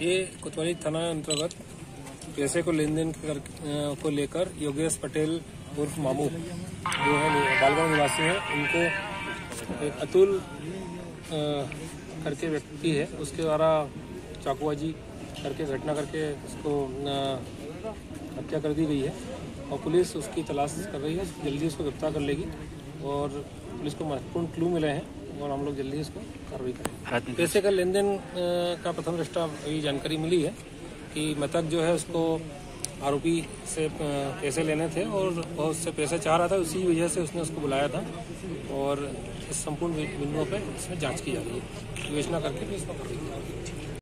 ये कोतवाली थाना अंतर्गत पैसे को लेन देन कर, को लेकर योगेश पटेल उर्फ़ मामू जो है बालगांव निवासी है। उनको एक अतुल करके व्यक्ति है। उसके द्वारा चाकुबाजी करके घटना करके उसको हत्या कर दी गई है और पुलिस उसकी तलाश कर रही है। जल्दी उसको गिरफ़्तार कर लेगी और पुलिस को महत्वपूर्ण क्लू मिले हैं। और हम लोग जल्दी इसको कार्रवाई करेंगे। पैसे का लेन देन का प्रथम दृष्टा ये जानकारी मिली है कि मृतक जो है उसको आरोपी से पैसे लेने थे और बहुत से पैसे चाह रहा था उसी वजह से उसने उसको बुलाया था और इस संपूर्ण बिंदुओं पर इसमें जाँच की जा रही है। विवेचना करके भी इसको कार्रवाई की